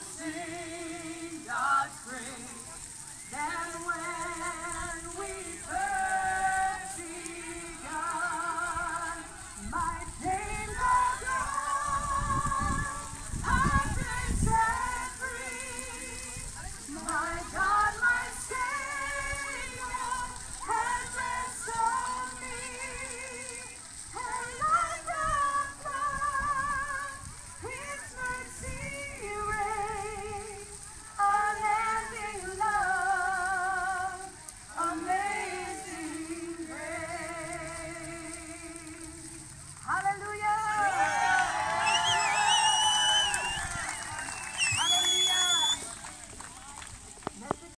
sing.